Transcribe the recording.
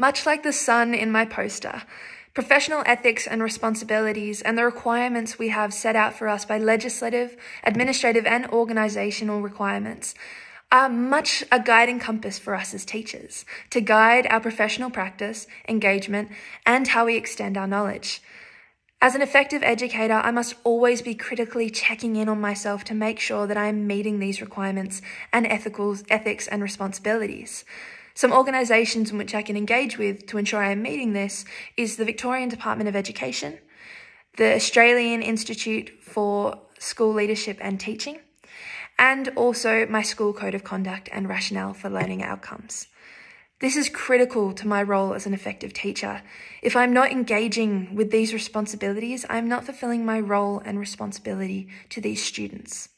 Much like the sun in my poster, professional ethics and responsibilities and the requirements we have set out for us by legislative, administrative, and organisational requirements are much a guiding compass for us as teachers to guide our professional practice, engagement, and how we extend our knowledge. As an effective educator, I must always be critically checking in on myself to make sure that I am meeting these requirements and ethical, ethics and responsibilities. Some organisations in which I can engage with to ensure I am meeting this is the Victorian Department of Education, the Australian Institute for School Leadership and Teaching, and also my school code of conduct and rationale for learning outcomes. This is critical to my role as an effective teacher. If I'm not engaging with these responsibilities, I'm not fulfilling my role and responsibility to these students.